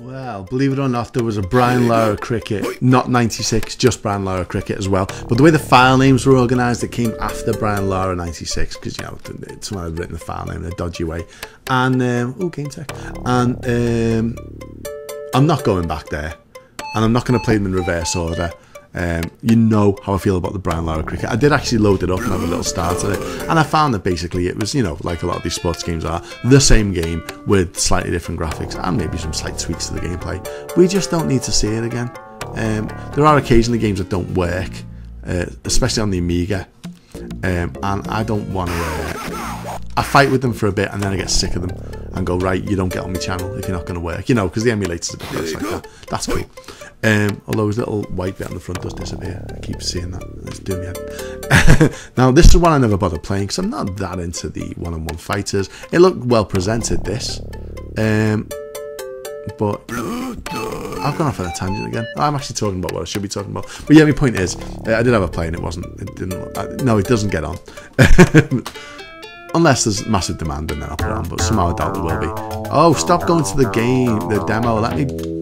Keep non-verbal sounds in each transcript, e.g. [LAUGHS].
Well, believe it or not, there was a Brian Lara cricket, not 96, just Brian Lara cricket as well. But the way the file names were organised, it came after Brian Lara 96 because, you know, someone had written the file name in a dodgy way. And, um, oh, GameTek. And um, I'm not going back there. And I'm not going to play them in reverse order. Um, you know how I feel about the Brian Lara cricket. I did actually load it up and have a little start at it, and I found that basically it was, you know, like a lot of these sports games are, the same game with slightly different graphics and maybe some slight tweaks to the gameplay. We just don't need to see it again. Um, there are occasionally games that don't work, uh, especially on the Amiga, um, and I don't want to. Uh, I fight with them for a bit and then I get sick of them and go right. You don't get on my channel if you're not going to work, you know, because the emulator's a bit like that. That's cool. Um, although his little white bit on the front does disappear. I keep seeing that. It's doing head. [LAUGHS] now, this is one I never bother playing because I'm not that into the one-on-one -on -one fighters. It looked well presented, this. Um, but I've gone off on a tangent again. I'm actually talking about what I should be talking about. But yeah, my point is, uh, I did have a play and it wasn't. It didn't. Uh, no, it doesn't get on. [LAUGHS] Unless there's massive demand and then I'll put it on, but somehow I doubt there will be. Oh, stop going to the game, the demo. Let me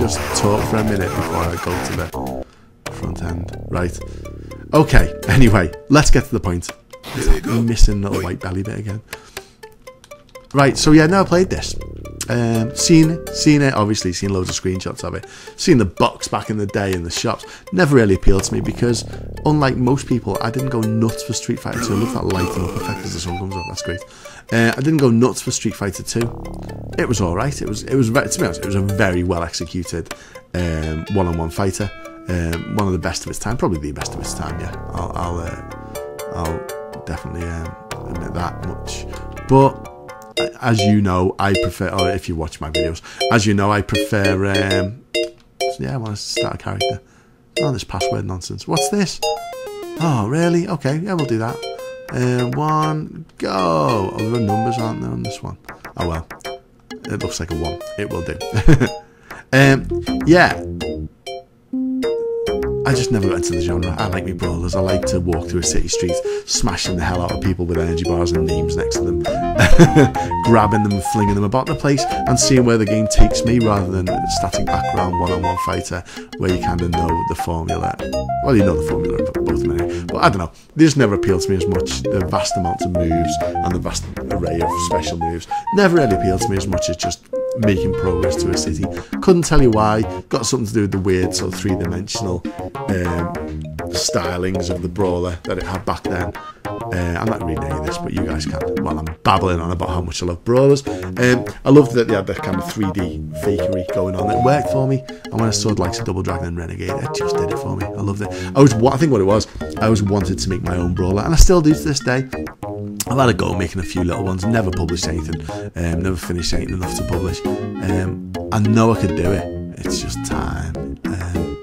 just talk for a minute before I go to the front end. Right. Okay, anyway, let's get to the point. Missing little white belly bit again. Right, so yeah, now I played this. Um, seen seen it, obviously, seen loads of screenshots of it. Seen the box back in the day in the shops. Never really appealed to me because, unlike most people, I didn't go nuts for Street Fighter 2. I love that lighting up effect as the sun comes up, that's great. Uh, I didn't go nuts for Street Fighter 2. It was alright. It was, it was, to be honest, it was a very well executed um, one-on-one fighter. Um, one of the best of its time, probably the best of its time. Yeah, I'll, I'll, uh, I'll definitely um, admit that much. But as you know, I prefer, or if you watch my videos, as you know, I prefer, um, yeah, I want to start a character. Oh, this password nonsense. What's this? Oh, really? Okay, yeah, we'll do that. Uh, one, go. Oh, there are numbers, aren't there, on this one? Oh, well. It looks like a one. It will do. [LAUGHS] um, yeah, I just never got into the genre. I like me brawlers. I like to walk through a city street, smashing the hell out of people with energy bars and names next to them, [LAUGHS] grabbing them and flinging them about the place, and seeing where the game takes me rather than a static background one-on-one fighter where you kind of know the formula. Well, you know the formula of both of. But I don't know. They just never appealed to me as much. The vast amounts of moves and the vast array of special moves never really appealed to me as much as just making progress to a city. Couldn't tell you why. Got something to do with the weird sort of three dimensional um, stylings of the brawler that it had back then. Uh, I'm not reading any of this, but you guys can. While I'm babbling on about how much I love brawlers, um, I loved that they had that kind of 3D fakery going on. It worked for me, and when I saw like a Double Dragon and Renegade, it just did it for me. I loved it. I was, I think what it was, I always wanted to make my own brawler, and I still do to this day. I've had a go making a few little ones, never published anything, um, never finished anything enough to publish. Um, I know I could do it, it's just time. Um,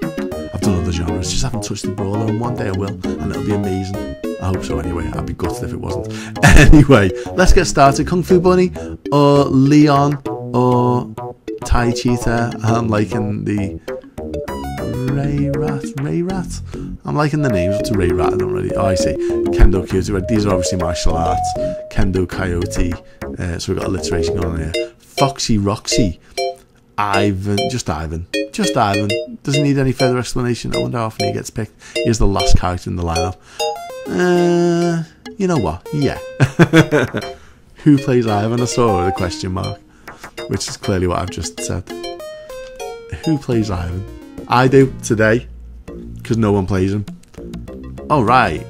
I've done other genres, just haven't touched the brawler, and one day I will, and it'll be amazing. I hope so anyway, I'd be gutted if it wasn't. [LAUGHS] anyway, let's get started. Kung Fu Bunny, or Leon, or Tai Cheetah. I'm liking the Rhei Rat, Rhei Rat. I'm liking the names to Rhei Rat. I don't really. Oh, I see. Kendo Kyoto. These are obviously martial arts. Kendo Coyote. Uh, so we've got alliteration going on here. Foxy Roxy. Ivan. Just Ivan. Just Ivan. Doesn't need any further explanation. I wonder how often he gets picked. He's the last character in the lineup. Uh, you know what? Yeah. [LAUGHS] Who plays Ivan? I saw a question mark, which is clearly what I've just said. Who plays Ivan? I do today, because no one plays him. All right,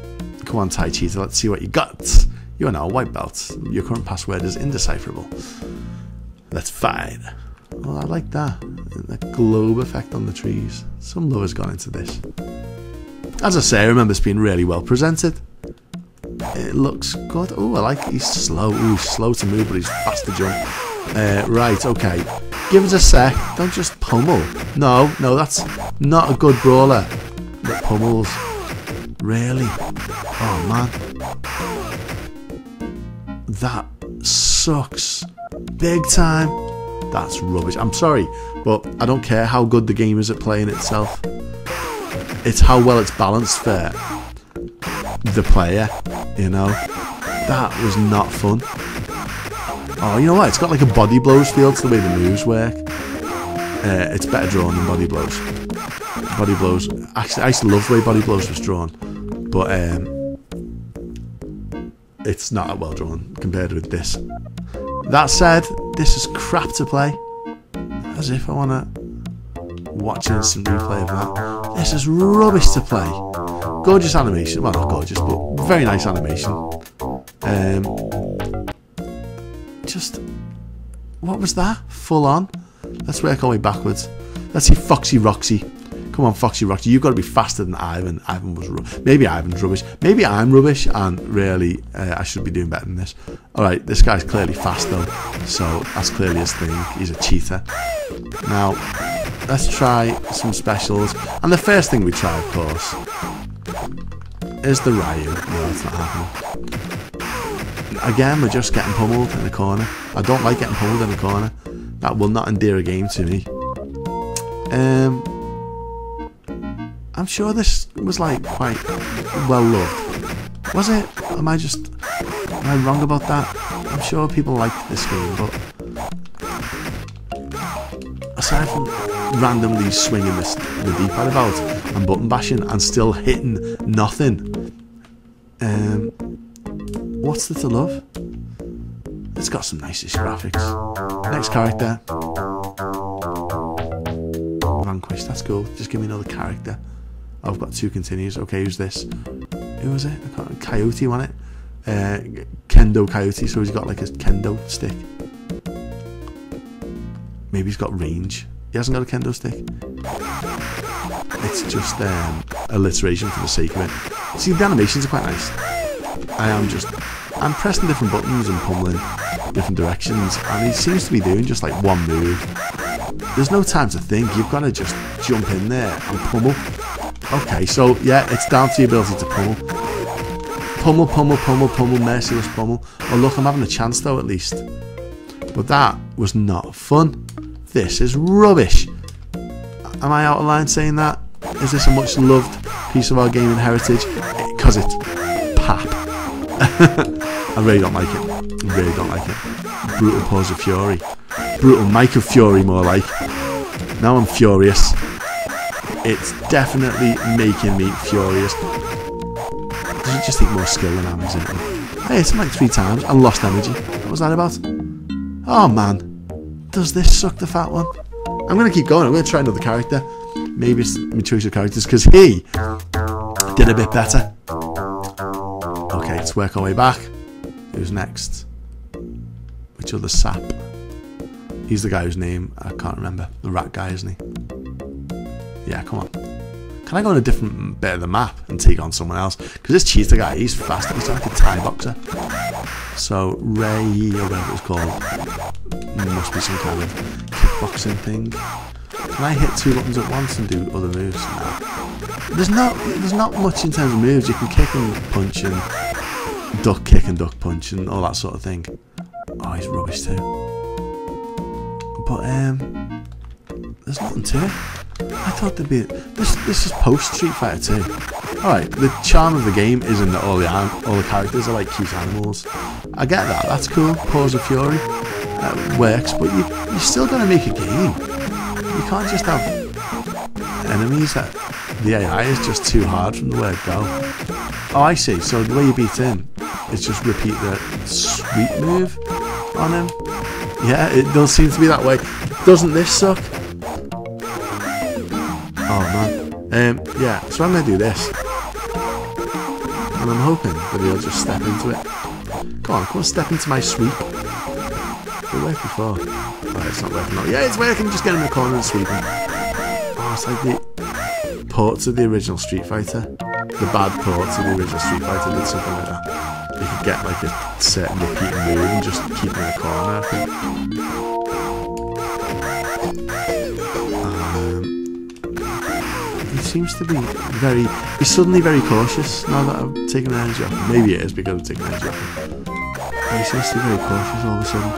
come on, Tai Cheetah. Let's see what you got. You are now a white belt. Your current password is indecipherable. That's fine. Well, I like that. That globe effect on the trees. Some love has gone into this. As I say, I remember this being really well presented. It looks good. Oh, I like it. He's slow. Ooh, slow to move, but he's fast to jump. Uh, right, okay. Give us a sec. Don't just pummel. No, no, that's not a good brawler. Pummels. Really? Oh, man. That sucks. Big time. That's rubbish. I'm sorry, but I don't care how good the game is at playing itself. It's how well it's balanced for the player, you know? That was not fun. Oh, you know what? It's got like a body blows feel to the way the moves work. Uh, it's better drawn than Body Blows. Body Blows. Actually, I used to love the way Body Blows was drawn, but um, it's not well drawn compared with this. That said, this is crap to play. As if I want to watch an instant replay of that. This is rubbish to play. Gorgeous animation. Well, not gorgeous, but very nice animation. Um, just... What was that? Full on? Let's work our way backwards. Let's see Foxy Roxy. Come on, Foxy Roxy. You've got to be faster than Ivan. Ivan was maybe Ivan's rubbish. Maybe I'm rubbish, and really, uh, I should be doing better than this. All right, this guy's clearly fast though, so that's clearly his thing. He's a cheater. Now, let's try some specials. And the first thing we try, of course, is the Ryu. No, not happening. Again, we're just getting pummeled in the corner. I don't like getting pummeled in the corner. That will not endear a game to me. Um, I'm sure this was like quite well loved. Was it? Am I just am I wrong about that? I'm sure people liked this game, but aside from randomly swinging this the D-pad about and button bashing and still hitting nothing, um, what's there to love? It's got some nicest graphics. Next character. Vanquish, that's cool. Just give me another character. I've got two continues. Okay, who's this? Who was it? Coyote, wasn't it? Uh, Kendo Coyote, so he's got like a kendo stick. Maybe he's got range. He hasn't got a kendo stick. It's just um, alliteration for the sake of it. See, the animations are quite nice. I am just... I'm pressing different buttons and pummeling different directions, and he seems to be doing just like one move. There's no time to think, you've got to just jump in there and pummel. Okay, so yeah, it's down to your ability to pummel. Pummel, pummel, pummel, pummel, merciless pummel. Oh look, I'm having a chance though at least. But that was not fun. This is rubbish. Am I out of line saying that? Is this a much loved piece of our gaming heritage? Because it's pap. [LAUGHS] I really don't like it. I really don't like it. Brutal Paws of Fury. Brutal Mike of Fury more like. Now I'm furious. It's definitely making me furious. Does it just take more skill than I'm exhibiting? Hey, it's like three times and lost energy. What was that about? Oh man. Does this suck the fat one? I'm going to keep going. I'm going to try another character. Maybe it's my choice of characters because he did a bit better. Okay, let's work our way back. Who's next? Which other sap? He's the guy whose name I can't remember. The rat guy, isn't he? Yeah, come on. Can I go on a different bit of the map and take on someone else? Because this cheater guy, he's fast. He's like a Thai boxer. So, Ray, or whatever it's called, must be some kind of kickboxing thing. Can I hit two buttons at once and do other moves? No. There's not, there's not much in terms of moves. You can kick and punch and duck kick and duck punch and all that sort of thing. Oh, he's rubbish too. But, um, there's nothing to it. I thought there'd be this. This is post Street Fighter 2. All right, the charm of the game isn't that all the all the characters are like cute animals. I get that. That's cool. Paws of Fury that works, but you you still got to make a game. You can't just have enemies that the AI is just too hard from the word go. Oh, I see. So the way you beat him is just repeat that sweep move on him. Yeah, it does seem to be that way. Doesn't this suck? Oh man. Um, yeah, so I'm going to do this. And I'm hoping that he'll just step into it. Come on, come on, step into my sweep. It worked before. Right, it's not working. Yeah, it's working, just get in the corner and sweep him. Oh, it's like the ports of the original Street Fighter. The bad ports of the original Street Fighter did something like that. Could get like a certain repeat move and just keep in the corner, I think. He seems to be very... He's suddenly very cautious now that I've taken energy off. Maybe it is because I've taken energy off him. He seems to be very cautious all of a sudden.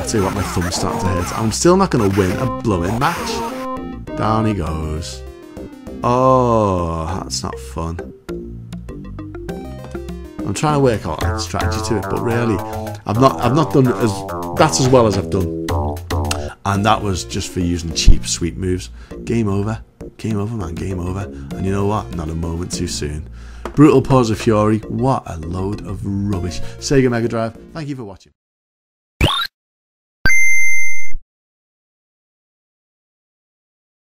I tell you what, my thumb's starting to hurt. I'm still not going to win a blowing match. Down he goes. Oh, that's not fun. I'm trying to work out a strategy to it, but really, I've not I've not done as that's as well as I've done. And that was just for using cheap, sweet moves. Game over. Game over, man. Game over. And you know what? Not a moment too soon. Brutal Paws of Fury. What a load of rubbish. Sega Mega Drive. Thank you for watching.